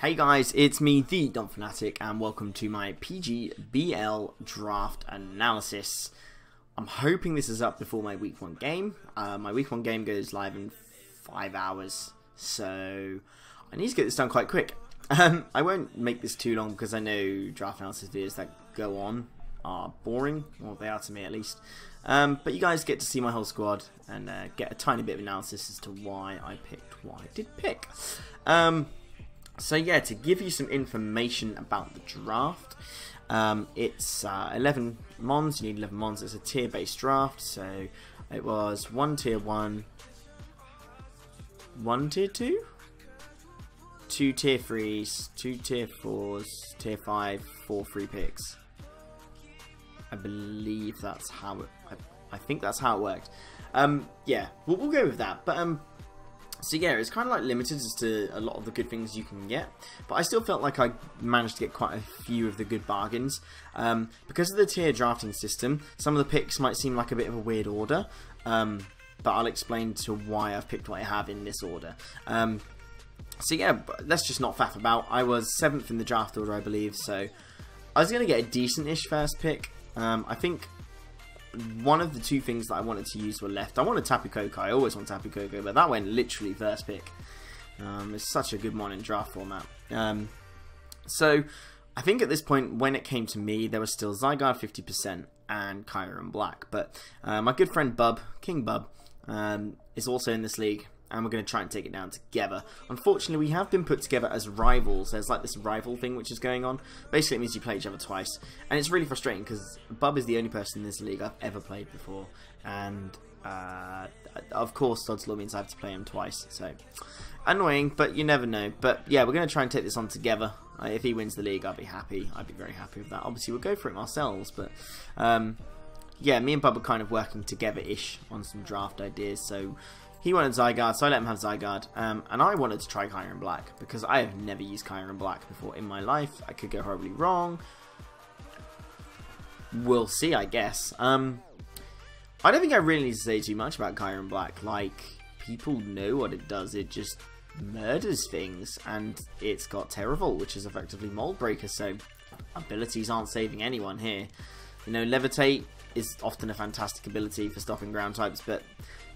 Hey guys, it's me, the Donphanatic, and welcome to my PGBL draft analysis. I'm hoping this is up before my week one game. Uh, my week one game goes live in five hours, so I need to get this done quite quick. Um, I won't make this too long because I know draft analysis videos that go on are boring, or they are to me at least. Um, but you guys get to see my whole squad and uh, get a tiny bit of analysis as to why I picked what I did pick. Um, so yeah, to give you some information about the draft, um, it's uh, 11 mons. You need 11 mons. It's a tier-based draft, so it was one tier one, one tier two, two tier threes, two tier fours, tier five, four free picks. I believe that's how it. I, I think that's how it worked. Um, yeah, we'll, we'll go with that. But um, so yeah, it's kind of like limited as to a lot of the good things you can get, but I still felt like I managed to get quite a few of the good bargains. Um, because of the tier drafting system, some of the picks might seem like a bit of a weird order, um, but I'll explain to why I've picked what I have in this order. Um, so yeah, let's just not faff about. I was 7th in the draft order, I believe, so I was going to get a decent-ish first pick. Um, I think one of the two things that I wanted to use were left. I wanted Tapu Koko. I always want Tapu Koko, but that went literally first pick. Um, it's such a good one in draft format. Um, so I think at this point, when it came to me, there was still Zygarde 50% and Kyurem Black. But uh, my good friend Bub, King Bub, um, is also in this league and we're going to try and take it down together. Unfortunately, we have been put together as rivals. There's like this rival thing which is going on. Basically, it means you play each other twice, and it's really frustrating because Bub is the only person in this league I've ever played before, and uh, of course, Sod's Law means I have to play him twice. So annoying, but you never know. But yeah, we're going to try and take this on together. Uh, if he wins the league, I'll be happy. I'd be very happy with that. Obviously, we'll go for it ourselves, but. Um, yeah, me and Bub are kind of working together-ish on some draft ideas, so he wanted Zygarde, so I let him have Zygarde. Um, and I wanted to try Kyurem Black, because I have never used Kyurem Black before in my life. I could go horribly wrong. We'll see, I guess. Um, I don't think I really need to say too much about Kyurem Black. Like, people know what it does. It just murders things, and it's got Teravolt, which is effectively Mold Breaker, so abilities aren't saving anyone here. You know, Levitate is often a fantastic ability for stopping ground types, but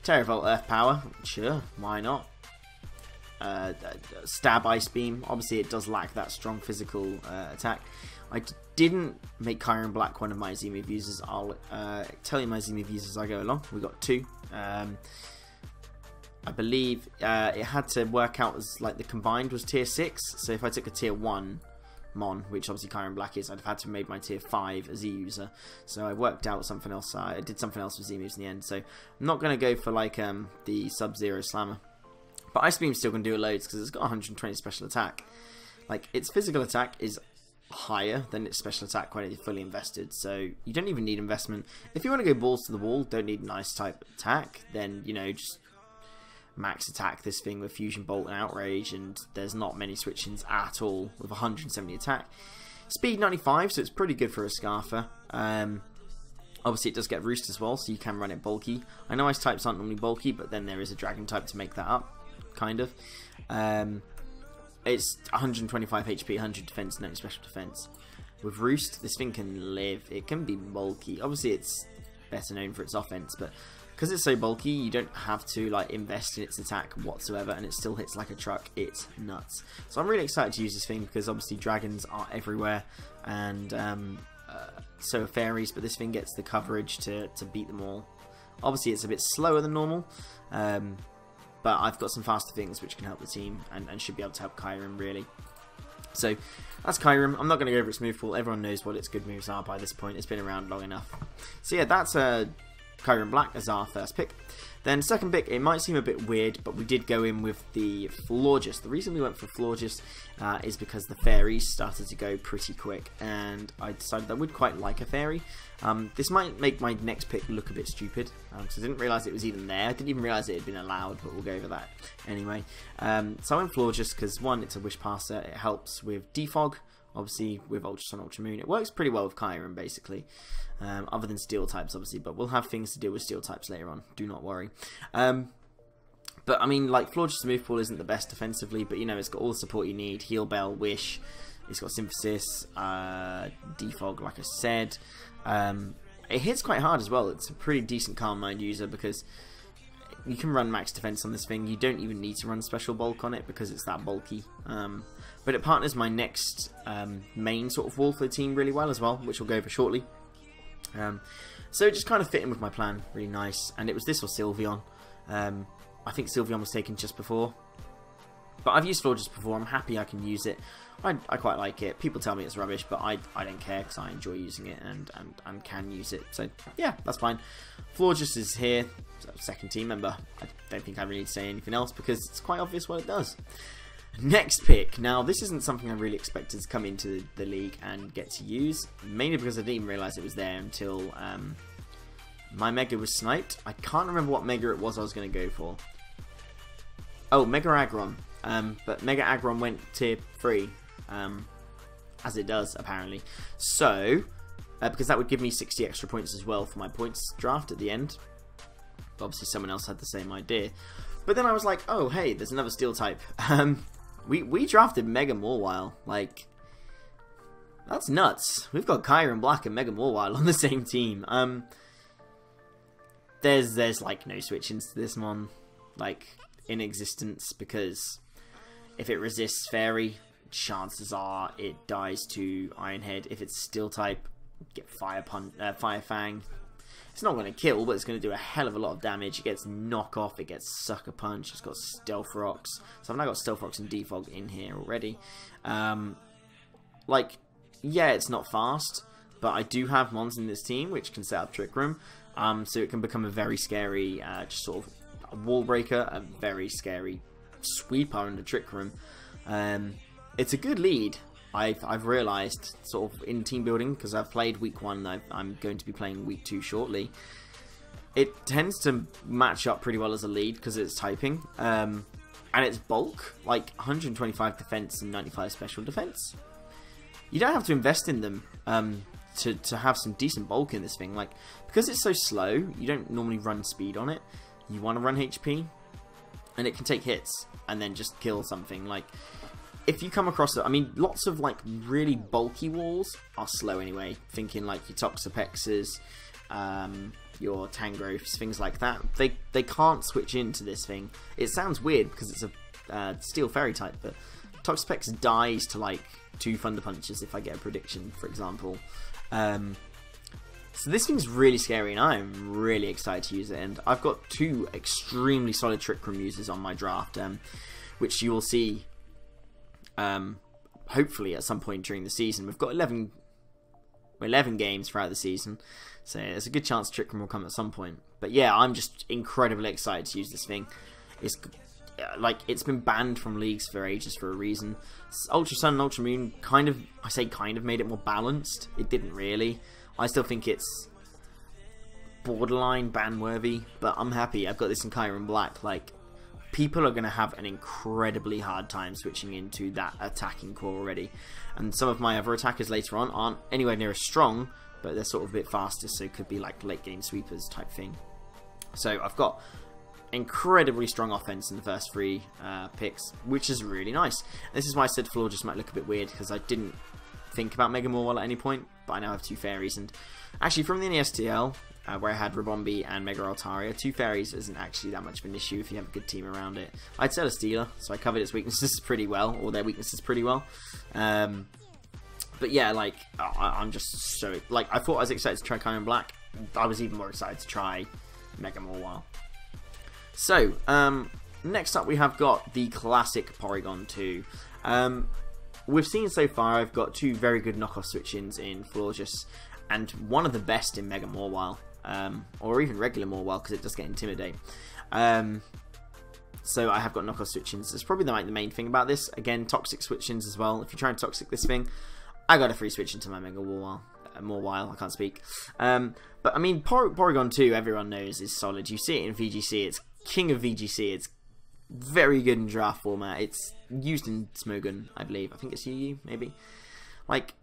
Teravolt Earth Power, sure, why not? Uh, stab Ice Beam, obviously it does lack that strong physical uh, attack. I didn't make Kyurem Black one of my Z move users. I'll uh, tell you my Z move users as I go along. We got two. Um, I believe uh, it had to work out as like the combined was tier six. So if I took a tier one, Mon, which obviously Kyurem Black is, I'd have had to have made my tier 5 a Z user. So I worked out something else. I did something else with Z moves in the end. So I'm not going to go for like um, the Sub-Zero Slammer. But Ice Beam's still going to do loads because it's got 120 special attack. Like, its physical attack is higher than its special attack when it's fully invested. So you don't even need investment. If you want to go balls to the wall, don't need an ice type attack, then, you know, just max attack this thing with Fusion Bolt and Outrage, and there's not many switch-ins at all with 170 attack. Speed 95, so it's pretty good for a Scarfer. Um, obviously, it does get Roost as well, so you can run it bulky. I know Ice types aren't normally bulky, but then there is a Dragon type to make that up, kind of. Um, it's 125 HP, 100 defense, no special defense. With Roost, this thing can live. It can be bulky. Obviously, it's better known for its offense, but because it's so bulky, you don't have to like invest in its attack whatsoever, and it still hits like a truck. It's nuts. So I'm really excited to use this thing because obviously dragons are everywhere, and um, uh, so are fairies. But this thing gets the coverage to to beat them all. Obviously, it's a bit slower than normal. Um, but I've got some faster things which can help the team and, and should be able to help Kyurem really. So that's Kyurem. I'm not going to go over its move pool. Everyone knows what its good moves are by this point. It's been around long enough. So yeah, that's a Kyurem Black as our first pick. Then second pick, it might seem a bit weird, but we did go in with the Florges. The reason we went for Florges uh, is because the fairies started to go pretty quick, and I decided I would quite like a fairy. Um, this might make my next pick look a bit stupid, because um, I didn't realise it was even there. I didn't even realise it had been allowed, but we'll go over that anyway. Um, so I went Florges because, one, it's a Wish Passer, it helps with Defog, obviously with Ultra Sun, Ultra Moon. It works pretty well with Kyurem, basically, um, other than Steel types, obviously, but we'll have things to deal with Steel types later on, do not worry. Um, But I mean, like Florges Move Pool isn't the best defensively, but you know it's got all the support you need. Heal Bell, Wish. It's got Synthesis, uh, Defog, like I said. Um, it hits quite hard as well. It's a pretty decent Calm Mind user because you can run max defense on this thing. You don't even need to run special bulk on it because it's that bulky. Um, but it partners my next um, main sort of Wallflow team really well as well, which we'll go over shortly. Um, so it just kind of fit in with my plan really nice. And it was this or Sylveon. Um, I think Sylveon was taken just before. But I've used Florges before. I'm happy I can use it. I, I quite like it. People tell me it's rubbish, but I, I don't care because I enjoy using it and, and, and can use it. So, yeah, that's fine. Florges is here. Second team member. I don't think I really need to say anything else because it's quite obvious what it does. Next pick. Now, this isn't something I really expected to come into the league and get to use. Mainly because I didn't even realise it was there until um, my Mega was sniped. I can't remember what Mega it was I was going to go for. Oh, Mega Aggron. Um, but Mega Aggron went tier 3. Um, as it does, apparently. So, uh, because that would give me 60 extra points as well for my points draft at the end. Obviously, someone else had the same idea. But then I was like, oh, hey, there's another steel type. Um, we, we drafted Mega Mawile. Like, that's nuts. We've got Kyurem Black and Mega Mawile on the same team. Um, there's, there's like, no switch-ins to this one. Like, in existence, because if it resists Fairy, chances are it dies to Iron Head. If it's Steel type, get Fire, Pun uh, Fire Fang. It's not going to kill, but it's going to do a hell of a lot of damage. It gets Knock Off, it gets Sucker Punch, it's got Stealth Rocks. So I've now got Stealth Rocks and Defog in here already. Um, like, yeah, it's not fast, but I do have mons in this team which can set up Trick Room. Um, so it can become a very scary, uh, just sort of wall breaker, a very scary sweeper in the Trick Room. Um, it's a good lead. I've, I've realised sort of in team building because I've played week one. i am going to be playing week two shortly. It tends to match up pretty well as a lead because it's typing, um, and it's bulk like 125 defense and 95 special defense. You don't have to invest in them um, to to have some decent bulk in this thing. Like because it's so slow, you don't normally run speed on it. You want to run HP, and it can take hits and then just kill something like if you come across it, I mean, lots of like really bulky walls are slow anyway. Thinking like your Toxapexes, um, your Tangrowths, things like that. They they can't switch into this thing. It sounds weird because it's a uh, Steel Fairy type, but Toxapex dies to like two Thunder Punches if I get a prediction, for example. Um, so this thing's really scary, and I'm really excited to use it. And I've got two extremely solid Trick Room users on my draft, um, which you will see um, hopefully at some point during the season. We've got 11, 11 games throughout the season, so there's a good chance Trick Room will come at some point. But yeah, I'm just incredibly excited to use this thing. It's like it's been banned from leagues for ages for a reason. Ultra Sun and Ultra Moon kind of, I say kind of made it more balanced. It didn't really. I still think it's borderline ban worthy, but I'm happy. I've got this in Kyurem Black. Like people are going to have an incredibly hard time switching into that attacking core already. And some of my other attackers later on aren't anywhere near as strong, but they're sort of a bit faster, so could be like late game sweepers type thing. So I've got incredibly strong offense in the first three uh, picks, which is really nice. This is why I said Florges might look a bit weird, because I didn't think about Mega Mawile at any point, but I now have two fairies. And actually, from the NESTL, uh, where I had Ribombee and Mega Altaria. Two fairies isn't actually that much of an issue if you have a good team around it. I'd sell a Steeler, so I covered its weaknesses pretty well, or their weaknesses pretty well. Um, but yeah, like, I, am just so... Like, I thought I was excited to try Kyurem Black. I was even more excited to try Mega Mawile. So, um, next up we have got the classic Porygon 2. Um, we've seen so far I've got two very good knockoff switch-ins in Florges and one of the best in Mega Mawile um, or even regular Mawile because it does get Intimidate. Um, so I have got knockoff switch-ins. That's probably the, like, the main thing about this. Again, toxic switch-ins as well. If you try and toxic this thing, I got a free switch into my Mega Mawile. Uh, Mawile, I can't speak. Um, but I mean, Por Porygon 2, everyone knows, is solid. You see it in VGC. It's king of VGC. It's very good in draft format. It's used in Smogon, I believe. I think it's UU, maybe. Like,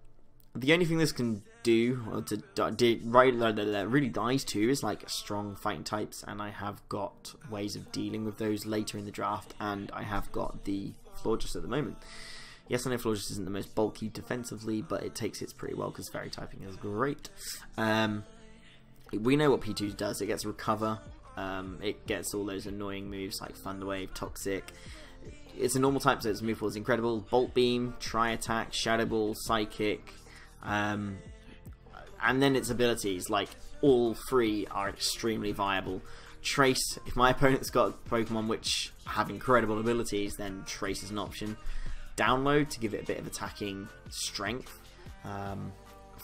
the only thing this can do, or to do, right, really dies to, is like strong fighting types, and I have got ways of dealing with those later in the draft, and I have got the Florges at the moment. Yes, I know Florges isn't the most bulky defensively, but it takes hits pretty well because fairy typing is great. Um, we know what P2 does. It gets recover. Um, it gets all those annoying moves like Thunder Wave, Toxic. It's a normal type, so its move pool is incredible. Bolt Beam, Tri Attack, Shadow Ball, Psychic, um, and then its abilities. Like all three are extremely viable. Trace, if my opponent's got Pokemon which have incredible abilities, then Trace is an option. Download to give it a bit of attacking strength. Um,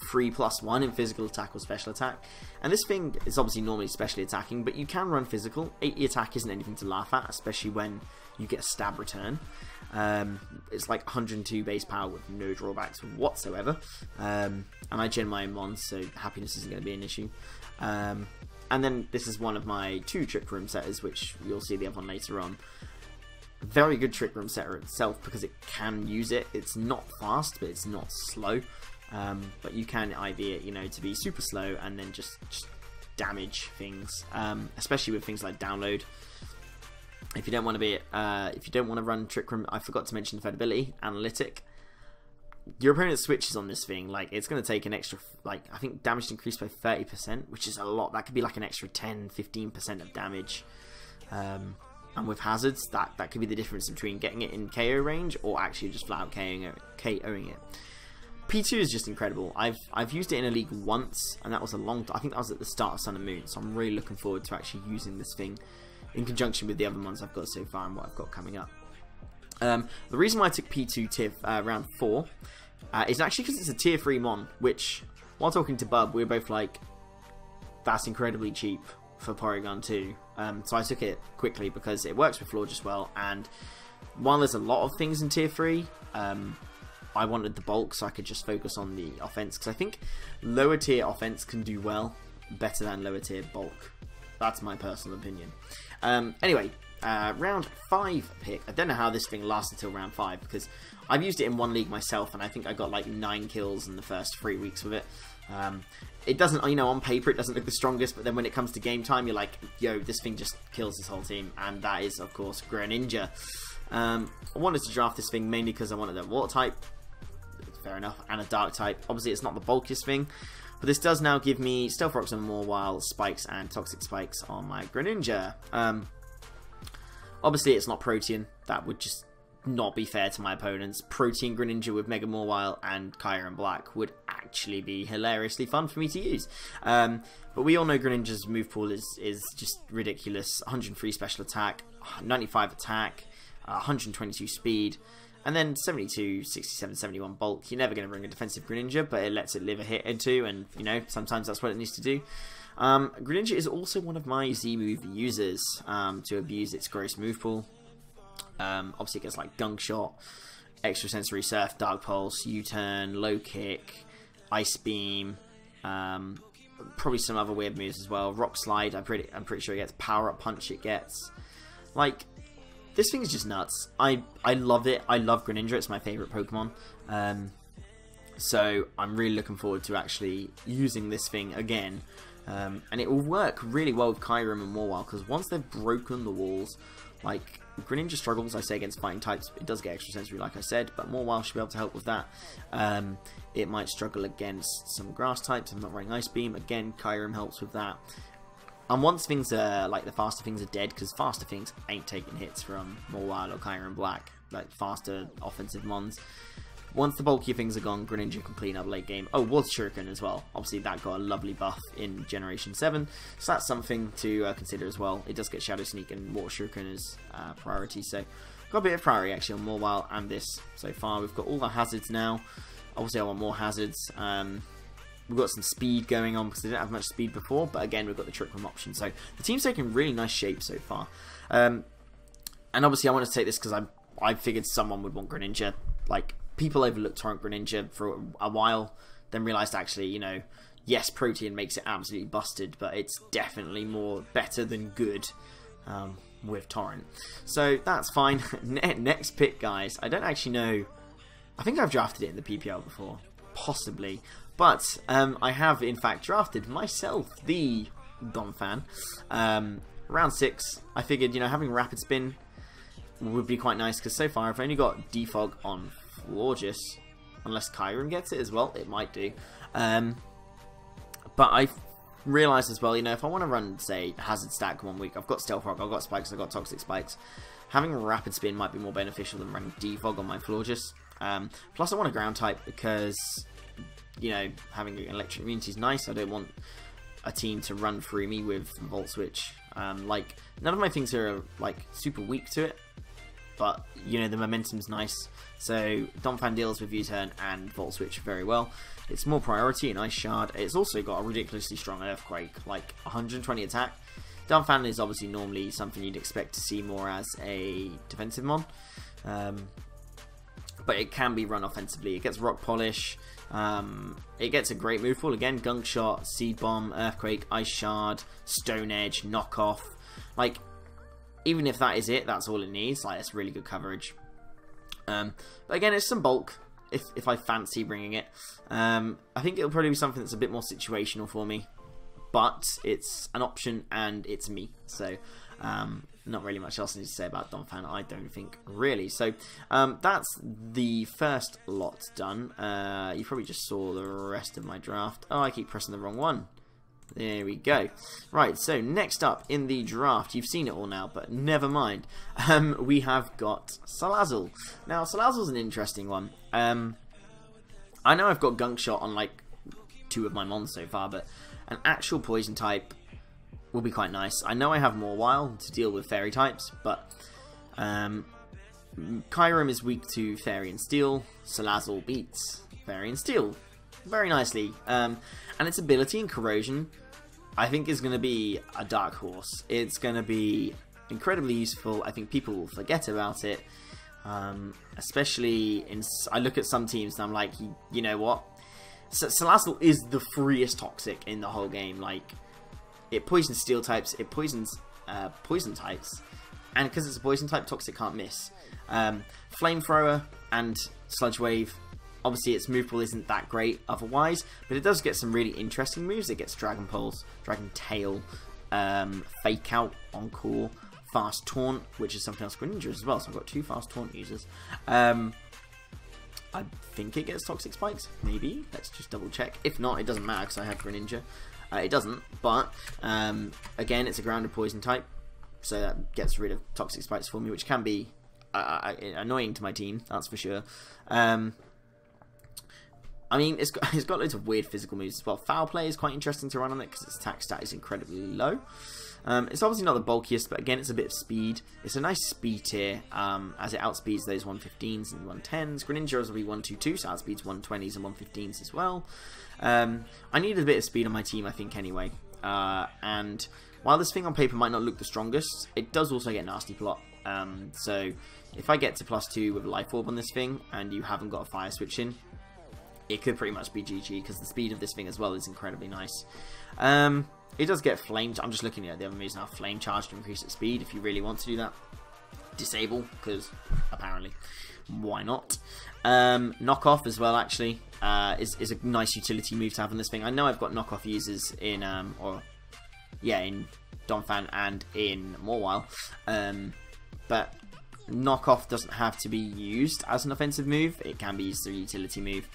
3 plus 1 in physical attack or special attack. And this thing is obviously normally specially attacking, but you can run physical. 80 attack isn't anything to laugh at, especially when you get a stab return. Um, it's like 102 base power with no drawbacks whatsoever. Um, and I gen my own mons, so happiness isn't going to be an issue. Um, and then this is one of my two Trick Room setters, which you'll see the other one later on. Very good Trick Room setter itself because it can use it. It's not fast, but it's not slow. Um, but you can IV it, you know, to be super slow and then just, just damage things, um, especially with things like download. If you don't want to be, uh, if you don't want to run Trick Room, I forgot to mention the Fed ability, Analytic. Your opponent switches on this thing, like it's going to take an extra, like I think damage increased by 30%, which is a lot. That could be like an extra 10, 15% of damage. Um, and with hazards, that, that could be the difference between getting it in KO range or actually just flat out KOing it. KOing it. P2 is just incredible. I've I've used it in a league once, and that was a long. Time. I think that was at the start of Sun and Moon. So I'm really looking forward to actually using this thing in conjunction with the other ones I've got so far and what I've got coming up. Um, the reason why I took P2 tier uh, round four uh, is actually because it's a tier three mon. Which, while talking to Bub, we were both like, "That's incredibly cheap for Porygon 2." Um, so I took it quickly because it works with Florges well, and while there's a lot of things in tier three. Um, I wanted the bulk so I could just focus on the offense because I think lower tier offense can do well better than lower tier bulk. That's my personal opinion. Um, anyway, uh, round 5 pick. I don't know how this thing lasts until round 5 because I've used it in one league myself and I think I got like 9 kills in the first 3 weeks with it. Um, it doesn't, you know, on paper it doesn't look the strongest, but then when it comes to game time, you're like, yo, this thing just kills this whole team. And that is, of course, Greninja. Um, I wanted to draft this thing mainly because I wanted a water type fair enough, and a dark type. Obviously, it's not the bulkiest thing, but this does now give me Stealth Rocks and Mawile spikes and Toxic Spikes on my Greninja. Um, obviously, it's not Protean. That would just not be fair to my opponents. Protean Greninja with Mega Mawile and Kyurem Black would actually be hilariously fun for me to use. Um, but we all know Greninja's move pool is, is just ridiculous. 103 special attack, 95 attack, uh, 122 speed. And then 72, 67, 71 bulk. You're never going to bring a defensive Greninja, but it lets it live a hit or two, and, you know, sometimes that's what it needs to do. Um, Greninja is also one of my Z-move users um, to abuse its gross move pool. Um, obviously, it gets like Gunk Shot, Extrasensory Surf, Dark Pulse, U-Turn, Low Kick, Ice Beam, um, probably some other weird moves as well. Rock Slide, I'm pretty, I'm pretty sure it gets Power Up Punch. It gets like this thing is just nuts. I I love it. I love Greninja. It's my favorite Pokemon. Um, so I'm really looking forward to actually using this thing again. Um, and it will work really well with Kyurem and Mawile because once they've broken the walls, like Greninja struggles, I say, against fighting types. It does get extrasensory, like I said, but Mawile should be able to help with that. Um, it might struggle against some grass types. I'm not running Ice Beam. Again, Kyurem helps with that. And once things are, like, the faster things are dead, because faster things ain't taking hits from Mawile or Kyurem Black, like, faster offensive mons. Once the bulkier things are gone, Greninja can clean up late game. Oh, Water Shuriken as well. Obviously, that got a lovely buff in Generation 7, so that's something to uh, consider as well. It does get Shadow Sneak and Water Shuriken as uh, priority, so got a bit of priority actually on Mawile and this so far. We've got all the hazards now. Obviously, I want more hazards. Um, We've got some speed going on because they didn't have much speed before, but again, we've got the trick room option. So the team's taking really nice shape so far. Um, and obviously, I want to take this because I I figured someone would want Greninja. Like, people overlooked Torrent Greninja for a while, then realized actually, you know, yes, Protean makes it absolutely busted, but it's definitely more better than good. Um, with Torrent. So that's fine. Next pick, guys. I don't actually know. I think I've drafted it in the PPL before. possibly. But um, I have, in fact, drafted myself the Donphan. Um, round 6, I figured, you know, having Rapid Spin would be quite nice, because so far I've only got Defog on Florges. Unless Kyurem gets it as well, it might do. Um, but I've realised as well, you know, if I want to run, say, Hazard Stack one week, I've got Stealth Rock, I've got Spikes, I've got Toxic Spikes. Having Rapid Spin might be more beneficial than running Defog on my Florges. Um, plus, I want a Ground type because, you know, having an Electric Immunity is nice. I don't want a team to run through me with Volt Switch. Um, like, none of my things are, like, super weak to it. But, you know, the momentum's nice. So, Donphan deals with U-Turn and Volt Switch very well. It's more priority in Ice Shard. It's also got a ridiculously strong Earthquake, like 120 attack. Donphan is obviously normally something you'd expect to see more as a defensive mon. Um, but it can be run offensively. It gets Rock Polish. Um, it gets a great move pool again: Gunk Shot, Seed Bomb, Earthquake, Ice Shard, Stone Edge, Knockoff. Like, even if that is it, that's all it needs. Like, it's really good coverage. Um, but again, it's some bulk if if I fancy bringing it. Um, I think it'll probably be something that's a bit more situational for me, but it's an option and it's me. So um, not really much else to say about Donphan, I don't think, really. So um, that's the first lot done. Uh, you probably just saw the rest of my draft. Oh, I keep pressing the wrong one. There we go. Right, so next up in the draft, you've seen it all now, but never mind. Um, we have got Salazzle. Now, Salazzle's an interesting one. Um, I know I've got Gunk Shot on like two of my mons so far, but an actual poison type will be quite nice. I know I have Mawile to deal with fairy types, but um, Kyurem is weak to fairy and steel. Salazzle beats fairy and steel very nicely. Um, and its ability in corrosion, I think, is going to be a dark horse. It's going to be incredibly useful. I think people will forget about it. Um, especially in, I look at some teams and I'm like, you know what? Salazzle is the freest toxic in the whole game. Like, it poisons steel types, it poisons uh, poison types, and because it's a poison type, toxic can't miss. Um, Flamethrower and Sludge Wave. Obviously, its move pool isn't that great otherwise, but it does get some really interesting moves. It gets Dragon Pulse, Dragon Tail, um, Fake Out, Encore, Fast Taunt, which is something else Greninja as well. So I've got two Fast Taunt users. Um, I think it gets Toxic Spikes, maybe. Let's just double check. If not, it doesn't matter because I have Greninja. Uh, it doesn't, but um, again, it's a grounded poison type, so that gets rid of toxic spikes for me, which can be uh, uh annoying to my team, that's for sure. Um, I mean, it's got, it's got loads of weird physical moves as well. Foul play is quite interesting to run on it because its attack stat is incredibly low. Um, it's obviously not the bulkiest, but again, it's a bit of speed. It's a nice speed tier, um, as it outspeeds those 115s and 110s. Greninja will be 122, so outspeeds 120s and 115s as well. Um, I need a bit of speed on my team, I think, anyway. Uh, and while this thing on paper might not look the strongest, it does also get nasty plot. Um, so if I get to plus 2 with a Life Orb on this thing, and you haven't got a Fire Switch in, it could pretty much be GG, because the speed of this thing as well is incredibly nice. Um, it does get flame. I'm just looking at the other moves now. Flame charge to increase its speed if you really want to do that. Disable because apparently, why not? Um, knockoff as well. Actually, uh, is is a nice utility move to have in this thing. I know I've got knockoff users in um or yeah in Donphan and in Mawile, um, but knockoff doesn't have to be used as an offensive move. It can be used as a utility move.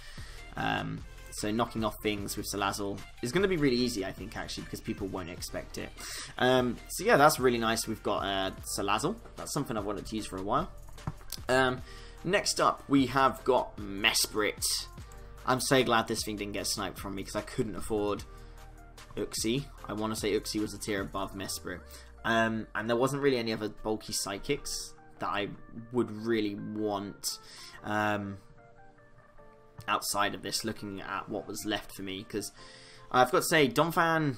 Um, so knocking off things with Salazzle is going to be really easy, I think, actually, because people won't expect it. Um, so yeah, that's really nice. We've got uh, Salazzle. That's something I've wanted to use for a while. Um, next up, we have got Mesprit. I'm so glad this thing didn't get sniped from me because I couldn't afford Uxie. I want to say Uxie was a tier above Mesprit. Um, and there wasn't really any other bulky psychics that I would really want. Um, outside of this, looking at what was left for me, because I've got to say, Donphan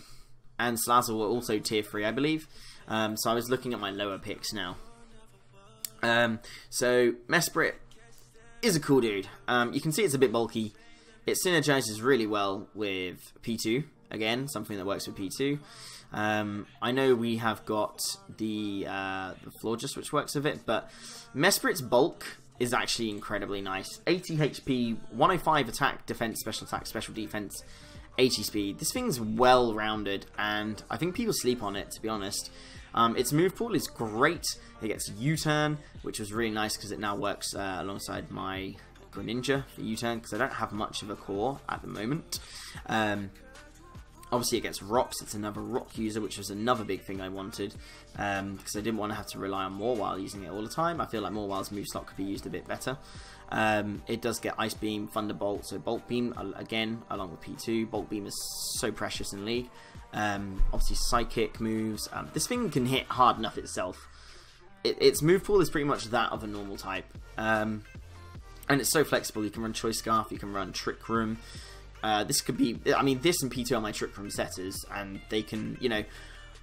and Salazzle were also tier 3, I believe. Um, so I was looking at my lower picks now. Um, so, Mesprit is a cool dude. Um, you can see it's a bit bulky. It synergizes really well with P2. Again, something that works with P2. Um, I know we have got the, uh, the which works with it, but Mesprit's bulk is actually incredibly nice. 80 HP, 105 attack, defense, special attack, special defense, 80 speed. This thing's well rounded, and I think people sleep on it, to be honest. Um, its move pool is great. It gets U-turn, which was really nice because it now works uh, alongside my Greninja for U-turn because I don't have much of a core at the moment. Um, obviously it gets rocks, it's another rock user, which was another big thing I wanted, because um, I didn't want to have to rely on Mawile using it all the time. I feel like Mawile's move slot could be used a bit better. Um, it does get Ice Beam, Thunderbolt, so Bolt Beam, again, along with P2. Bolt Beam is so precious in League. Um, obviously Psychic moves. Um, this thing can hit hard enough itself. It, its move pool is pretty much that of a normal type. Um, and it's so flexible. You can run Choice Scarf, you can run Trick Room. Uh, this could be, I mean, this and P2 are my Trick Room setters, and they can, you know,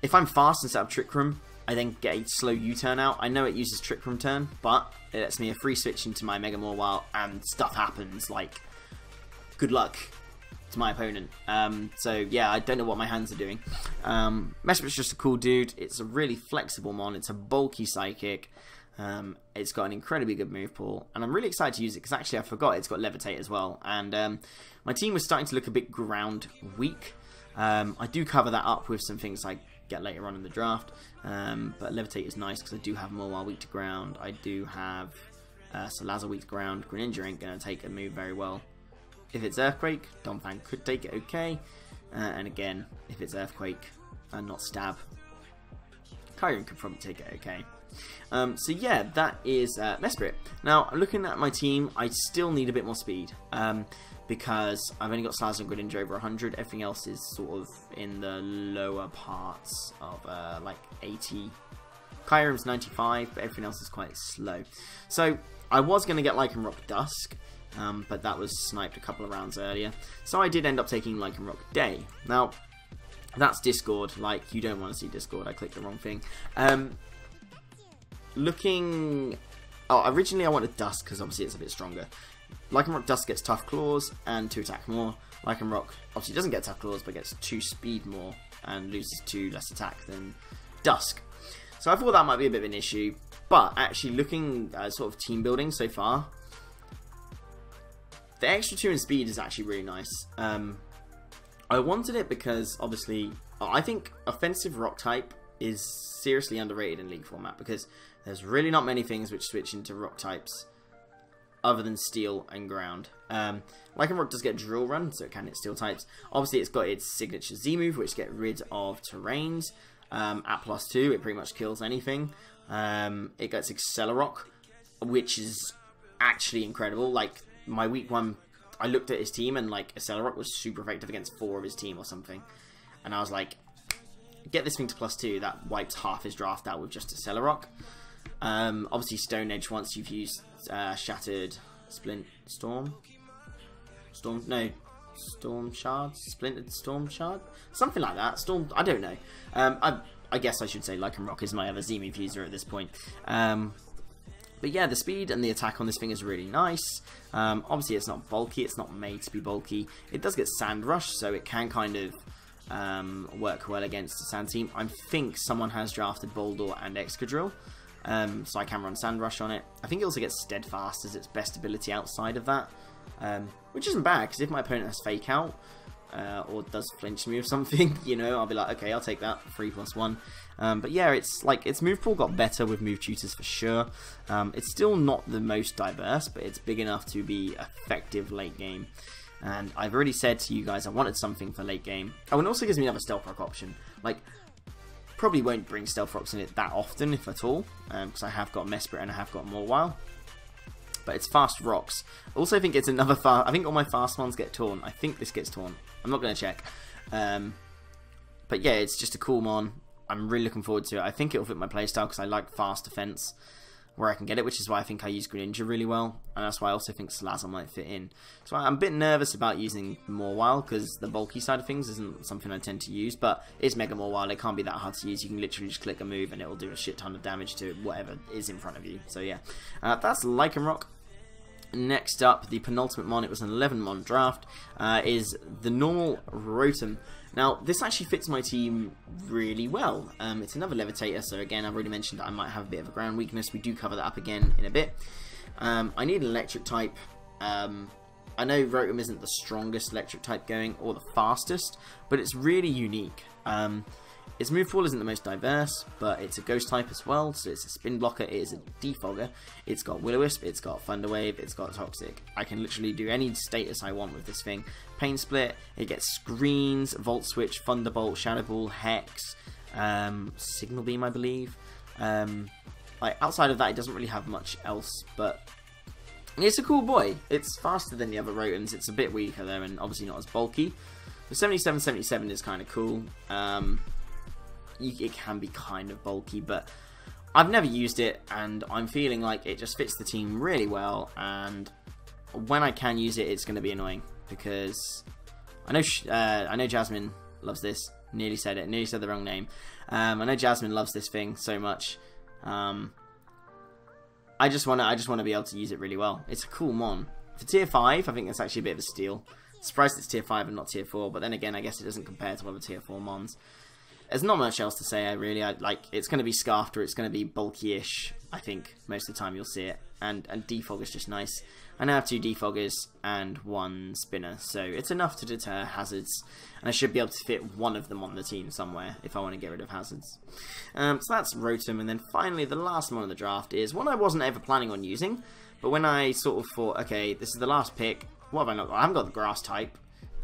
if I'm fast and set up Trick Room, I then get a slow U-turn out. I know it uses Trick Room turn, but it lets me a free switch into my Mega Mawile, and stuff happens, like, good luck to my opponent. Um, so yeah, I don't know what my hands are doing. Um, Mesprit's just a cool dude. It's a really flexible mon. It's a bulky psychic. Um, it's got an incredibly good move pool, and I'm really excited to use it because actually I forgot it's got levitate as well. And um, my team was starting to look a bit ground weak. Um, I do cover that up with some things I get later on in the draft, um, but levitate is nice because I do have Mawile weak to ground. I do have uh, Salazzle weak to ground. Greninja ain't gonna take a move very well. If it's Earthquake, Donphan could take it okay. Uh, and again, if it's Earthquake and not Stab, Kyurem could probably take it okay. Um, so yeah, that is uh, Mesprit. Now, looking at my team, I still need a bit more speed. Um, because I've only got Salazzle and Greninja over 100. Everything else is sort of in the lower parts of uh, like 80. Kyurem's 95, but everything else is quite slow. So I was going to get Lycanroc Dusk, um, but that was sniped a couple of rounds earlier. So I did end up taking Lycanroc Day. Now, that's Discord. Like, you don't want to see Discord. I clicked the wrong thing. Um, looking... Oh, originally I wanted Dusk because obviously it's a bit stronger. Lycanroc Dusk gets Tough Claws and 2 attack more. Lycanroc obviously doesn't get Tough Claws but gets 2 speed more and loses 2 less attack than Dusk. So I thought that might be a bit of an issue, but actually looking at sort of team building so far, the extra 2 in speed is actually really nice. Um, I wanted it because, obviously, I think offensive rock type is seriously underrated in League format because there's really not many things which switch into rock types other than steel and ground. Um, Lycanroc does get drill run, so it can hit steel types. Obviously, it's got its signature Z move, which get rid of terrains. Um, at plus two, it pretty much kills anything. Um, it gets Accelerock, which is actually incredible. Like, my week one, I looked at his team and like Accelerock was super effective against four of his team or something, and I was like, get this thing to plus two. That wipes half his draft out with just Accelerock. Um, obviously, Stone Edge once you've used uh, Shattered Splint Storm, Storm no. Storm Shard, Splintered Storm Shard, something like that. Storm, I don't know. Um, I, I guess I should say Lycanroc is my other Z move user at this point. Um, but yeah, the speed and the attack on this thing is really nice. Um, obviously, it's not bulky. It's not made to be bulky. It does get Sand Rush, so it can kind of um, work well against the Sand team. I think someone has drafted Boldore and Excadrill, um, so I can run Sand Rush on it. I think it also gets Steadfast as its best ability outside of that, um, which isn't bad, because if my opponent has Fake Out, uh, or does flinch me or something, you know, I'll be like, okay, I'll take that, 3 plus 1. Um, but yeah, it's like, its move pool got better with move tutors for sure. Um, it's still not the most diverse, but it's big enough to be effective late game. And I've already said to you guys I wanted something for late game. Oh, and also gives me another stealth rock option. Like, probably won't bring stealth rocks in it that often, if at all, because um, I have got Mesprit and I have got Mawile but it's fast rocks. Also, think it's another fast. I think all my fast ones get taunt. I think this gets taunt. I'm not going to check. Um, but yeah, it's just a cool mon. I'm really looking forward to it. I think it'll fit my playstyle because I like fast defense where I can get it, which is why I think I use Greninja really well, and that's why I also think Salazzle might fit in. So I'm a bit nervous about using Mawile because the bulky side of things isn't something I tend to use, but it's Mega Mawile, it can't be that hard to use. You can literally just click a move and it will do a shit ton of damage to whatever is in front of you. So yeah, uh, that's Lycanroc. Next up, the penultimate mon, it was an 11 mon draft, uh, is the normal Rotom. Now, this actually fits my team really well. Um, it's another Levitator, so again, I've already mentioned that I might have a bit of a ground weakness. We do cover that up again in a bit. Um, I need an electric type. Um, I know Rotom isn't the strongest electric type going or the fastest, but it's really unique. Its move pool isn't the most diverse, but it's a ghost type as well, so it's a spin blocker, it is a defogger, it's got Will-O-Wisp, it's got Thunder Wave, it's got Toxic. I can literally do any status I want with this thing. Pain Split, it gets Screens, Volt Switch, Thunderbolt, Shadow Ball, Hex, um, Signal Beam I believe. Um, like outside of that, it doesn't really have much else, but it's a cool boy. It's faster than the other Rotoms. It's a bit weaker though, and obviously not as bulky. The 7777 is kind of cool. Um, it can be kind of bulky, but I've never used it, and I'm feeling like it just fits the team really well. And when I can use it, it's going to be annoying because I know uh, I know Jasmine loves this. Nearly said it. Nearly said the wrong name. Um, I know Jasmine loves this thing so much. Um, I just want to I just want to be able to use it really well. It's a cool mon. For tier 5, I think that's actually a bit of a steal. Surprised it's tier 5 and not tier 4, but then again, I guess it doesn't compare to other tier 4 mons. There's not much else to say, I really. I, like, it's going to be scarfed or it's going to be bulky-ish, I think. Most of the time you'll see it. And, and defog is just nice. I now have two defoggers and one spinner, so it's enough to deter hazards. And I should be able to fit one of them on the team somewhere if I want to get rid of hazards. Um, so that's Rotom, and then finally the last one of the draft is one I wasn't ever planning on using, but when I sort of thought, okay, this is the last pick, what have I not got? I haven't got the grass type.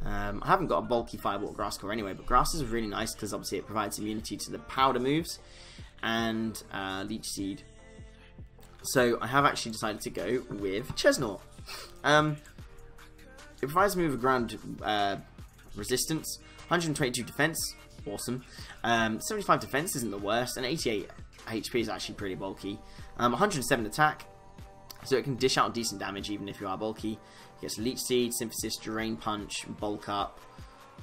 Um, I haven't got a bulky Firewall Grass Core anyway, but Grass is really nice because obviously it provides immunity to the Powder moves and uh, Leech Seed. So I have actually decided to go with Chesnaught. Um, it provides me with a ground uh, resistance, 122 defense, awesome. Um, 75 defense isn't the worst, and 88 HP is actually pretty bulky. Um, 107 attack, so it can dish out decent damage even if you are bulky. Gets Leech Seed, Synthesis, Drain Punch, Bulk Up.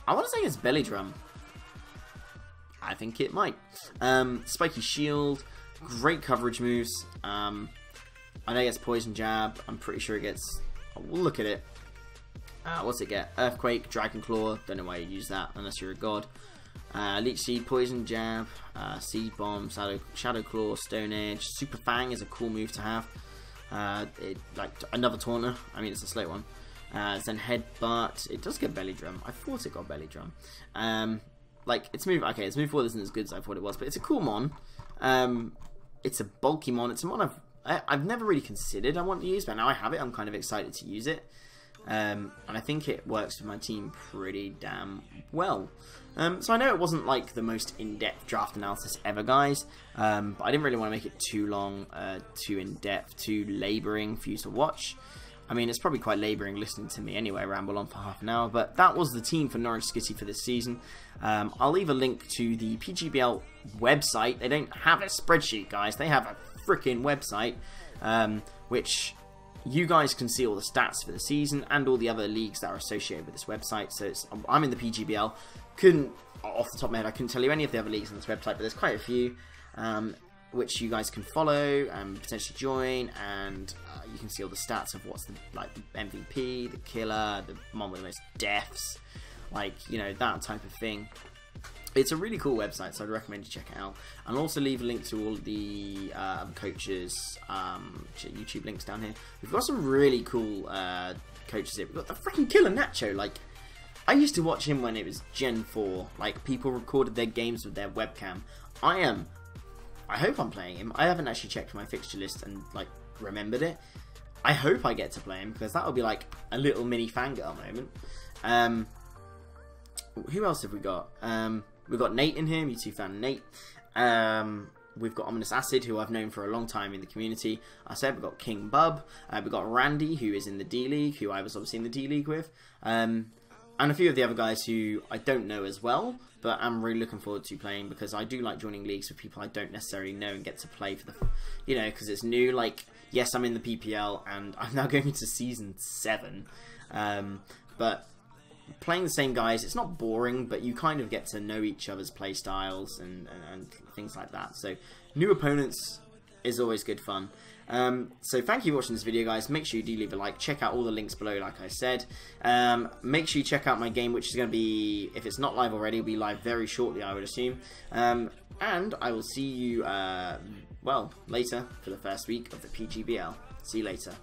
I want to say it's Belly Drum. I think it might. Um, spiky Shield, great coverage moves. Um, I know it gets Poison Jab. I'm pretty sure it gets... we'll look at it. Uh, what's it get? Earthquake, Dragon Claw. Don't know why you use that unless you're a god. Uh, Leech Seed, Poison Jab, uh, Seed Bomb, Shadow, Shadow Claw, Stone Edge. Super Fang is a cool move to have. Uh, it, like another Taunter. I mean, it's a slow one. Uh, then Headbutt. It does get Belly Drum. I thought it got Belly Drum. Um, like its move. Okay, its move forward isn't as good as I thought it was, but it's a cool mon. Um, it's a bulky mon. It's a mon I've I, have i have never really considered I want to use, but now I have it. I'm kind of excited to use it. Um, and I think it works with my team pretty damn well. Um, so I know it wasn't like the most in-depth draft analysis ever, guys, um, but I didn't really want to make it too long, uh, too in-depth, too labouring for you to watch. I mean, it's probably quite labouring listening to me anyway, ramble on for half an hour, but that was the team for Norwich City for this season. Um, I'll leave a link to the PGBL website. They don't have a spreadsheet, guys. They have a freaking website, um, which you guys can see all the stats for the season and all the other leagues that are associated with this website. So I'm in the PGBL. Couldn't, off the top of my head, I couldn't tell you any of the other leagues on this website, but there's quite a few. Um, which you guys can follow and potentially join, and uh, you can see all the stats of what's the like the MVP, the killer, the one with the most deaths, like you know that type of thing. It's a really cool website, so I'd recommend you check it out. And also leave a link to all the um, coaches' um, YouTube links down here. We've got some really cool uh, coaches here. We've got the freaking killer Nacho. Like, I used to watch him when it was Gen 4. Like, people recorded their games with their webcam. I am. I hope I'm playing him. I haven't actually checked my fixture list and, like, remembered it. I hope I get to play him because that would be like a little mini fangirl moment. Um, who else have we got? Um, We've got Nate in here, Mewtwo fan Nate. Um, we've got Ominous Acid, who I've known for a long time in the community. I said we've got King Bub. Uh, we've got Randy, who is in the D League, who I was obviously in the D League with. Um, and a few of the other guys who I don't know as well, but I'm really looking forward to playing because I do like joining leagues with people I don't necessarily know and get to play for the, you know, because it's new. Like, yes, I'm in the PPL and I'm now going into season seven, um, but playing the same guys, it's not boring, but you kind of get to know each other's play styles and, and, and things like that. So new opponents is always good fun. Um, so thank you for watching this video, guys. Make sure you do leave a like. Check out all the links below, like I said. Um, make sure you check out my game, which is going to be, if it's not live already, will be live very shortly, I would assume. Um, and I will see you, uh, well, later for the first week of the PGBL. See you later.